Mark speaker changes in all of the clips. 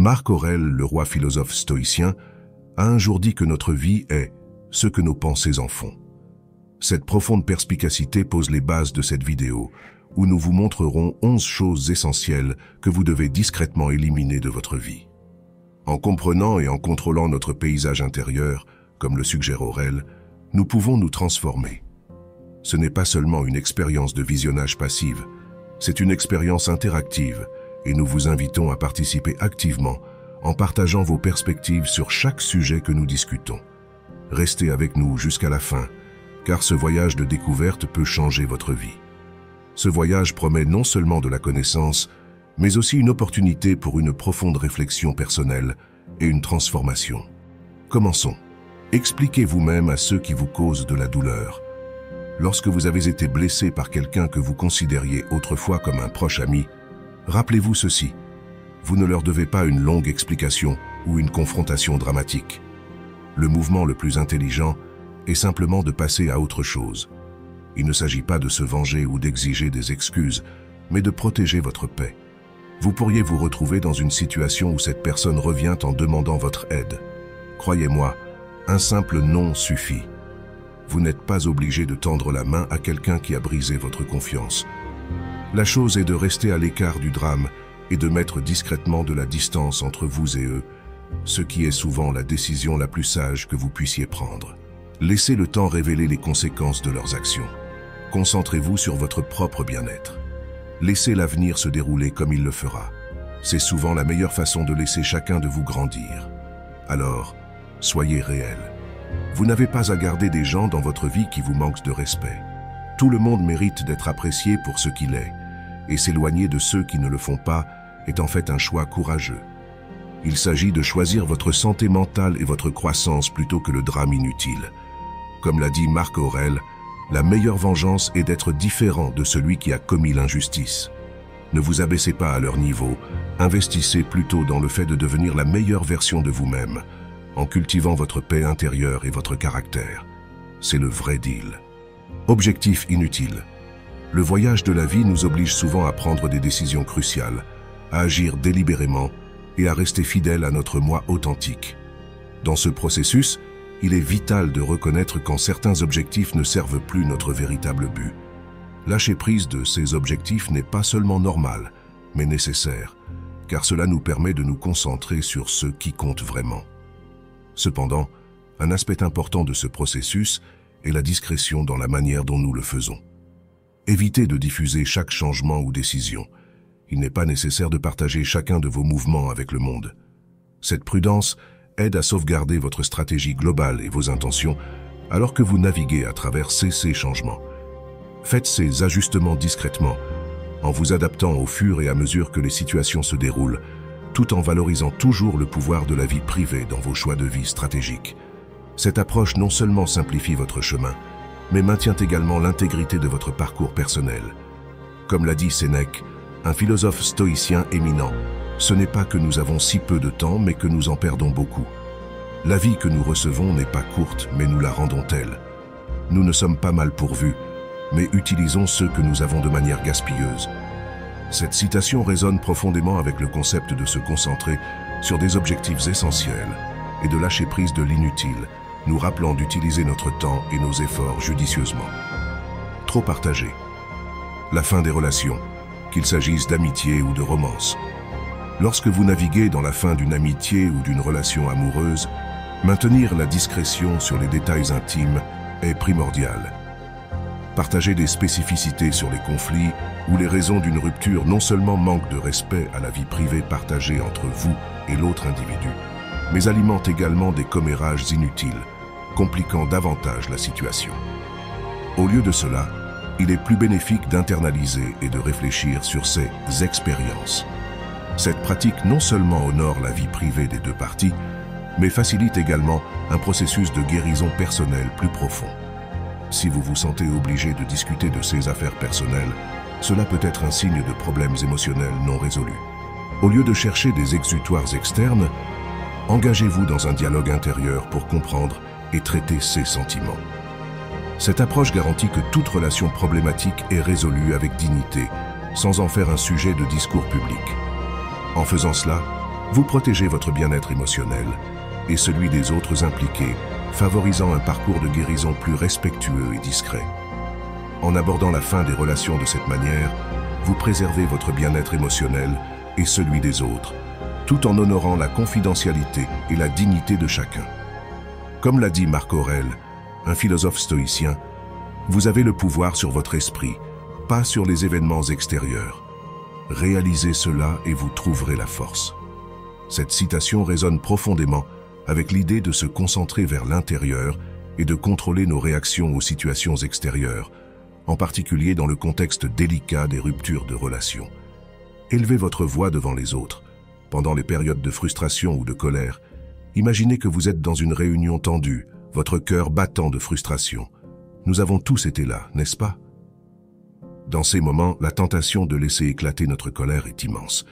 Speaker 1: Marc Aurèle, le roi philosophe stoïcien, a un jour dit que notre vie est ce que nos pensées en font. Cette profonde perspicacité pose les bases de cette vidéo, où nous vous montrerons 11 choses essentielles que vous devez discrètement éliminer de votre vie. En comprenant et en contrôlant notre paysage intérieur, comme le suggère Aurel, nous pouvons nous transformer. Ce n'est pas seulement une expérience de visionnage passive, c'est une expérience interactive et nous vous invitons à participer activement en partageant vos perspectives sur chaque sujet que nous discutons. Restez avec nous jusqu'à la fin, car ce voyage de découverte peut changer votre vie. Ce voyage promet non seulement de la connaissance, mais aussi une opportunité pour une profonde réflexion personnelle et une transformation. Commençons. Expliquez vous-même à ceux qui vous causent de la douleur. Lorsque vous avez été blessé par quelqu'un que vous considériez autrefois comme un proche ami, rappelez-vous ceci. Vous ne leur devez pas une longue explication ou une confrontation dramatique. Le mouvement le plus intelligent est simplement de passer à autre chose. Il ne s'agit pas de se venger ou d'exiger des excuses, mais de protéger votre paix. Vous pourriez vous retrouver dans une situation où cette personne revient en demandant votre aide. Croyez-moi, un simple non suffit. Vous n'êtes pas obligé de tendre la main à quelqu'un qui a brisé votre confiance. La chose est de rester à l'écart du drame et de mettre discrètement de la distance entre vous et eux, ce qui est souvent la décision la plus sage que vous puissiez prendre. Laissez le temps révéler les conséquences de leurs actions. Concentrez-vous sur votre propre bien-être. Laissez l'avenir se dérouler comme il le fera. C'est souvent la meilleure façon de laisser chacun de vous grandir. Alors, soyez réel. Vous n'avez pas à garder des gens dans votre vie qui vous manquent de respect. Tout le monde mérite d'être apprécié pour ce qu'il est, et s'éloigner de ceux qui ne le font pas est en fait un choix courageux. Il s'agit de choisir votre santé mentale et votre croissance plutôt que le drame inutile. Comme l'a dit Marc Aurel, la meilleure vengeance est d'être différent de celui qui a commis l'injustice. Ne vous abaissez pas à leur niveau, investissez plutôt dans le fait de devenir la meilleure version de vous-même, en cultivant votre paix intérieure et votre caractère. C'est le vrai deal. Objectif inutile. Le voyage de la vie nous oblige souvent à prendre des décisions cruciales, à agir délibérément et à rester fidèle à notre moi authentique. Dans ce processus, il est vital de reconnaître quand certains objectifs ne servent plus notre véritable but. Lâcher prise de ces objectifs n'est pas seulement normal, mais nécessaire, car cela nous permet de nous concentrer sur ce qui compte vraiment. Cependant, un aspect important de ce processus est la discrétion dans la manière dont nous le faisons. Évitez de diffuser chaque changement ou décision. Il n'est pas nécessaire de partager chacun de vos mouvements avec le monde. Cette prudence aide à sauvegarder votre stratégie globale et vos intentions alors que vous naviguez à travers ces, changements. Faites ces ajustements discrètement, en vous adaptant au fur et à mesure que les situations se déroulent, tout en valorisant toujours le pouvoir de la vie privée dans vos choix de vie stratégiques. Cette approche non seulement simplifie votre chemin, mais maintient également l'intégrité de votre parcours personnel. Comme l'a dit Sénèque, un philosophe stoïcien éminent, ce n'est pas que nous avons si peu de temps, mais que nous en perdons beaucoup. La vie que nous recevons n'est pas courte, mais nous la rendons telle. Nous ne sommes pas mal pourvus, mais utilisons ce que nous avons de manière gaspilleuse. Cette citation résonne profondément avec le concept de se concentrer sur des objectifs essentiels et de lâcher prise de l'inutile, nous rappelant d'utiliser notre temps et nos efforts judicieusement. Trop partagé. La fin des relations, qu'il s'agisse d'amitié ou de romance. Lorsque vous naviguez dans la fin d'une amitié ou d'une relation amoureuse, maintenir la discrétion sur les détails intimes est primordial. Partager des spécificités sur les conflits ou les raisons d'une rupture non seulement manquent de respect à la vie privée partagée entre vous et l'autre individu, mais alimentent également des commérages inutiles, compliquant davantage la situation. Au lieu de cela, il est plus bénéfique d'internaliser et de réfléchir sur ces expériences. Cette pratique non seulement honore la vie privée des deux parties, mais facilite également un processus de guérison personnelle plus profond. Si vous vous sentez obligé de discuter de ces affaires personnelles, cela peut être un signe de problèmes émotionnels non résolus. Au lieu de chercher des exutoires externes, engagez-vous dans un dialogue intérieur pour comprendre et traiter ces sentiments. Cette approche garantit que toute relation problématique est résolue avec dignité, sans en faire un sujet de discours public. En faisant cela, Vous protégez votre bien-être émotionnel et celui des autres impliqués, favorisant un parcours de guérison plus respectueux et discret. En abordant la fin des relations de cette manière, vous préservez votre bien-être émotionnel et celui des autres, tout en honorant la confidentialité et la dignité de chacun. Comme l'a dit Marc Aurèle, un philosophe stoïcien, vous avez le pouvoir sur votre esprit, pas sur les événements extérieurs. Réalisez cela et vous trouverez la force. Cette citation résonne profondément avec l'idée de se concentrer vers l'intérieur et de contrôler nos réactions aux situations extérieures, en particulier dans le contexte délicat des ruptures de relations. Élevez votre voix devant les autres. Pendant les périodes de frustration ou de colère, imaginez que vous êtes dans une réunion tendue, votre cœur battant de frustration. Nous avons tous été là, n'est-ce pas? Dans ces moments, la tentation de laisser éclater notre colère est immense.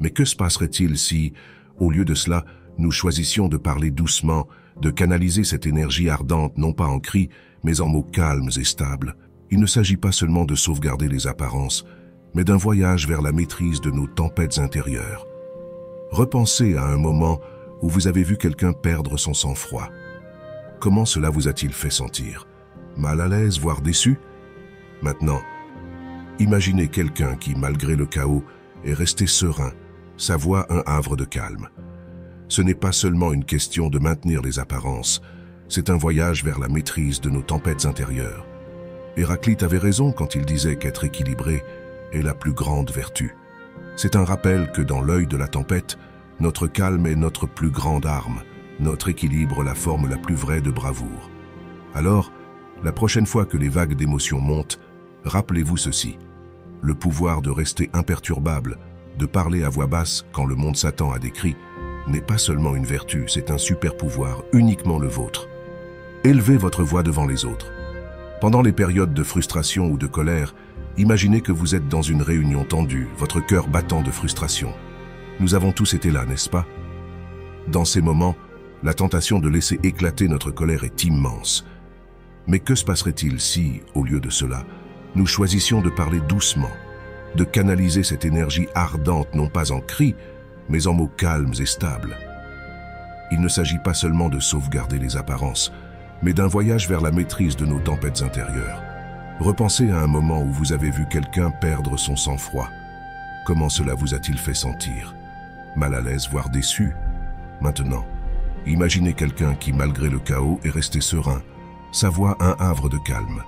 Speaker 1: Mais que se passerait-il si, au lieu de cela, nous choisissions de parler doucement, de canaliser cette énergie ardente non pas en cris, mais en mots calmes et stables? Il ne s'agit pas seulement de sauvegarder les apparences, mais d'un voyage vers la maîtrise de nos tempêtes intérieures. Repensez à un moment où vous avez vu quelqu'un perdre son sang-froid. Comment cela vous a-t-il fait sentir? Mal à l'aise, voire déçu? Maintenant, imaginez quelqu'un qui, malgré le chaos, est resté serein, sa voix un havre de calme. Ce n'est pas seulement une question de maintenir les apparences, c'est un voyage vers la maîtrise de nos tempêtes intérieures. Héraclite avait raison quand il disait qu'être équilibré est la plus grande vertu. C'est un rappel que dans l'œil de la tempête, notre calme est notre plus grande arme, notre équilibre la forme la plus vraie de bravoure. Alors, la prochaine fois que les vagues d'émotions montent, rappelez-vous ceci. Le pouvoir de rester imperturbable, de parler à voix basse quand le monde s'attend à des cris, n'est pas seulement une vertu, c'est un super pouvoir, uniquement le vôtre. Élevez votre voix devant les autres. Pendant les périodes de frustration ou de colère, imaginez que vous êtes dans une réunion tendue, votre cœur battant de frustration. Nous avons tous été là, n'est-ce pas? Dans ces moments, la tentation de laisser éclater notre colère est immense. Mais que se passerait-il si, au lieu de cela, nous choisissions de parler doucement, de canaliser cette énergie ardente non pas en cris, mais en mots calmes et stables? Il ne s'agit pas seulement de sauvegarder les apparences, mais d'un voyage vers la maîtrise de nos tempêtes intérieures. Repensez à un moment où vous avez vu quelqu'un perdre son sang-froid. Comment cela vous a-t-il fait sentir? Mal à l'aise, voire déçu Maintenant, imaginez quelqu'un qui, malgré le chaos, est resté serein, sa voix un havre de calme.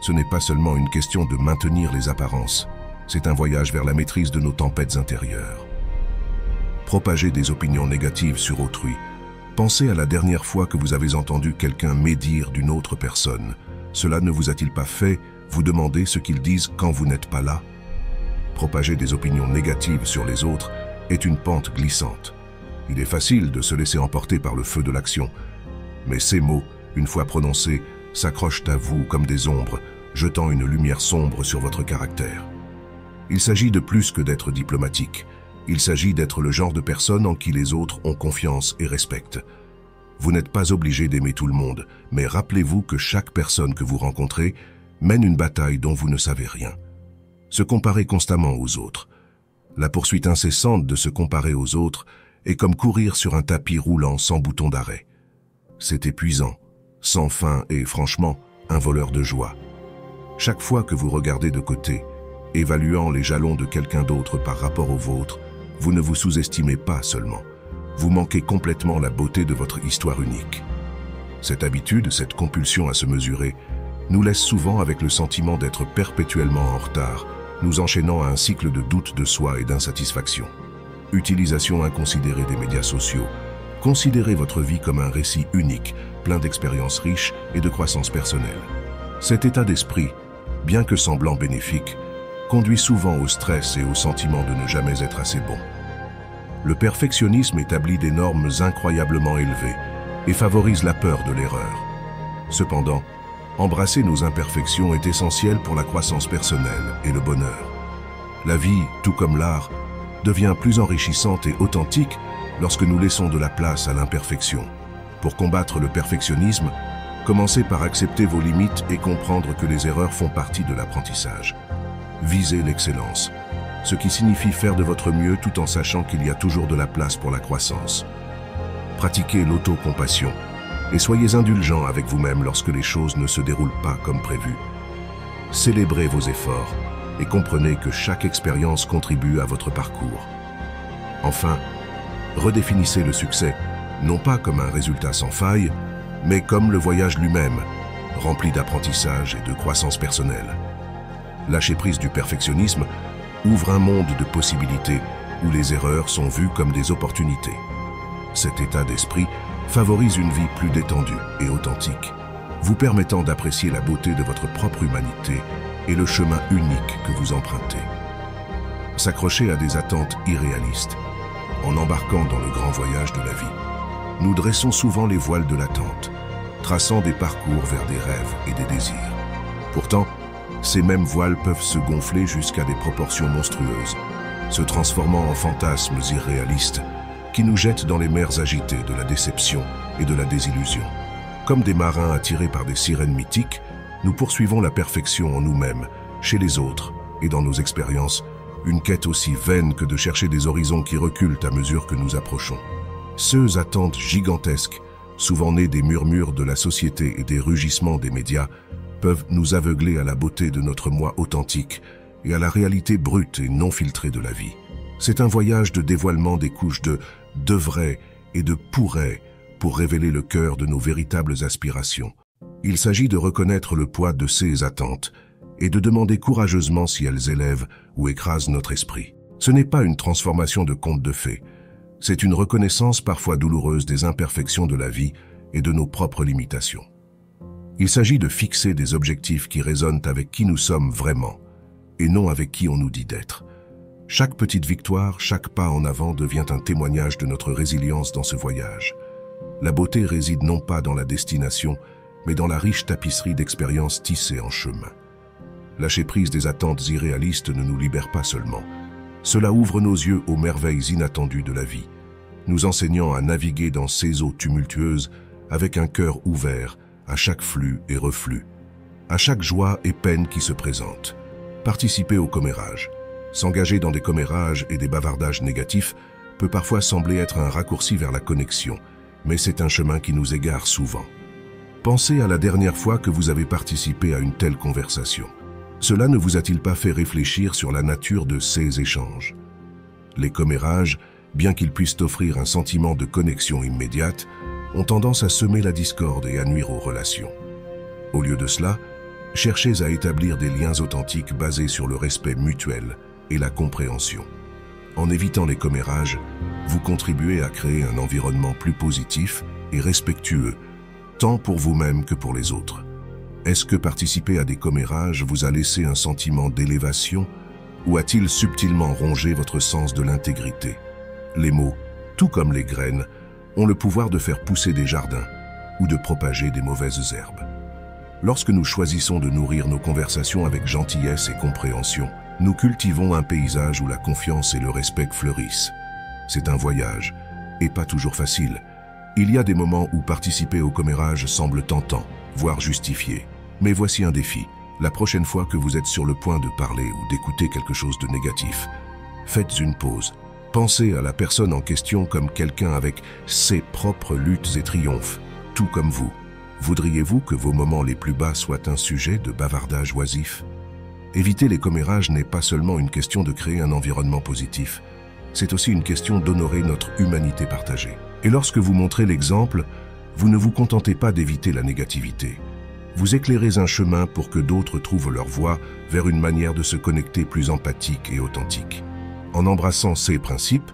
Speaker 1: Ce n'est pas seulement une question de maintenir les apparences, c'est un voyage vers la maîtrise de nos tempêtes intérieures. Propagez des opinions négatives sur autrui. Pensez à la dernière fois que vous avez entendu quelqu'un médire d'une autre personne. Cela ne vous a-t-il pas fait vous demander ce qu'ils disent quand vous n'êtes pas là? Propager des opinions négatives sur les autres est une pente glissante. Il est facile de se laisser emporter par le feu de l'action, mais ces mots, une fois prononcés, s'accrochent à vous comme des ombres, jetant une lumière sombre sur votre caractère. Il s'agit de plus que d'être diplomatique. Il s'agit d'être le genre de personne en qui les autres ont confiance et respectent. Vous n'êtes pas obligé d'aimer tout le monde, mais rappelez-vous que chaque personne que vous rencontrez mène une bataille dont vous ne savez rien. Se comparer constamment aux autres. La poursuite incessante de se comparer aux autres est comme courir sur un tapis roulant sans bouton d'arrêt. C'est épuisant, sans fin et franchement, un voleur de joie. Chaque fois que vous regardez de côté, évaluant les jalons de quelqu'un d'autre par rapport au vôtre, vous ne vous sous-estimez pas seulement, vous manquez complètement la beauté de votre histoire unique. Cette habitude, cette compulsion à se mesurer, nous laisse souvent avec le sentiment d'être perpétuellement en retard, nous enchaînant à un cycle de doute de soi et d'insatisfaction. Utilisation inconsidérée des médias sociaux. Considérez votre vie comme un récit unique, plein d'expériences riches et de croissance personnelle. Cet état d'esprit, bien que semblant bénéfique, conduit souvent au stress et au sentiment de ne jamais être assez bon. Le perfectionnisme établit des normes incroyablement élevées et favorise la peur de l'erreur. Cependant, embrasser nos imperfections est essentiel pour la croissance personnelle et le bonheur. La vie, tout comme l'art, devient plus enrichissante et authentique lorsque nous laissons de la place à l'imperfection. Pour combattre le perfectionnisme, commencez par accepter vos limites et comprendre que les erreurs font partie de l'apprentissage. Visez l'excellence. ce qui signifie faire de votre mieux tout en sachant qu'il y a toujours de la place pour la croissance. Pratiquez l'autocompassion et soyez indulgents avec vous-même lorsque les choses ne se déroulent pas comme prévu. Célébrez vos efforts et comprenez que chaque expérience contribue à votre parcours. Enfin, redéfinissez le succès, non pas comme un résultat sans faille, mais comme le voyage lui-même, rempli d'apprentissage et de croissance personnelle. Lâcher prise du perfectionnisme ouvre un monde de possibilités où les erreurs sont vues comme des opportunités. Cet état d'esprit favorise une vie plus détendue et authentique, vous permettant d'apprécier la beauté de votre propre humanité et le chemin unique que vous empruntez. S'accrocher à des attentes irréalistes, en embarquant dans le grand voyage de la vie, nous dressons souvent les voiles de l'attente, traçant des parcours vers des rêves et des désirs. Pourtant, ces mêmes voiles peuvent se gonfler jusqu'à des proportions monstrueuses, se transformant en fantasmes irréalistes qui nous jettent dans les mers agitées de la déception et de la désillusion. Comme des marins attirés par des sirènes mythiques, nous poursuivons la perfection en nous-mêmes, chez les autres et dans nos expériences, une quête aussi vaine que de chercher des horizons qui reculent à mesure que nous approchons. Ceux attentes gigantesques, souvent nées des murmures de la société et des rugissements des médias, peuvent nous aveugler à la beauté de notre moi authentique et à la réalité brute et non filtrée de la vie. C'est un voyage de dévoilement des couches de devrait et de pourrait pour révéler le cœur de nos véritables aspirations. Il s'agit de reconnaître le poids de ces attentes et de demander courageusement si elles élèvent ou écrasent notre esprit. Ce n'est pas une transformation de conte de fées, c'est une reconnaissance parfois douloureuse des imperfections de la vie et de nos propres limitations. Il s'agit de fixer des objectifs qui résonnent avec qui nous sommes vraiment, et non avec qui on nous dit d'être. Chaque petite victoire, chaque pas en avant devient un témoignage de notre résilience dans ce voyage. La beauté réside non pas dans la destination, mais dans la riche tapisserie d'expériences tissées en chemin. Lâcher prise des attentes irréalistes ne nous libère pas seulement. Cela ouvre nos yeux aux merveilles inattendues de la vie, nous enseignant à naviguer dans ces eaux tumultueuses avec un cœur ouvert à chaque flux et reflux, à chaque joie et peine qui se présente. Participer au commérage, S'engager dans des commérages et des bavardages négatifs peut parfois sembler être un raccourci vers la connexion, mais c'est un chemin qui nous égare souvent. Pensez à la dernière fois que vous avez participé à une telle conversation. Cela ne vous a-t-il pas fait réfléchir sur la nature de ces échanges? Les commérages, bien qu'ils puissent offrir un sentiment de connexion immédiate, ont tendance à semer la discorde et à nuire aux relations. Au lieu de cela, cherchez à établir des liens authentiques basés sur le respect mutuel, et la compréhension. En évitant les commérages, vous contribuez à créer un environnement plus positif et respectueux, tant pour vous-même que pour les autres. Est-ce que participer à des commérages vous a laissé un sentiment d'élévation ou a-t-il subtilement rongé votre sens de l'intégrité? Les mots, tout comme les graines, ont le pouvoir de faire pousser des jardins ou de propager des mauvaises herbes. Lorsque nous choisissons de nourrir nos conversations avec gentillesse et compréhension, nous cultivons un paysage où la confiance et le respect fleurissent. C'est un voyage, et pas toujours facile. Il y a des moments où participer au commérage semble tentant, voire justifié. Mais voici un défi. La prochaine fois que vous êtes sur le point de parler ou d'écouter quelque chose de négatif, faites une pause. Pensez à la personne en question comme quelqu'un avec ses propres luttes et triomphes, tout comme vous. Voudriez-vous que vos moments les plus bas soient un sujet de bavardage oisif? Éviter les commérages n'est pas seulement une question de créer un environnement positif, c'est aussi une question d'honorer notre humanité partagée. Et lorsque vous montrez l'exemple, vous ne vous contentez pas d'éviter la négativité. Vous éclairez un chemin pour que d'autres trouvent leur voie vers une manière de se connecter plus empathique et authentique. En embrassant ces principes,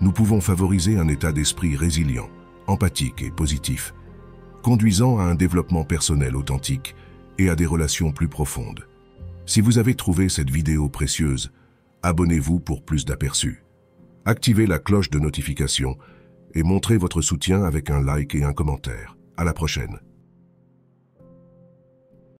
Speaker 1: nous pouvons favoriser un état d'esprit résilient, empathique et positif, conduisant à un développement personnel authentique et à des relations plus profondes. Si vous avez trouvé cette vidéo précieuse, abonnez-vous pour plus d'aperçus. Activez la cloche de notification et montrez votre soutien avec un like et un commentaire. À la prochaine.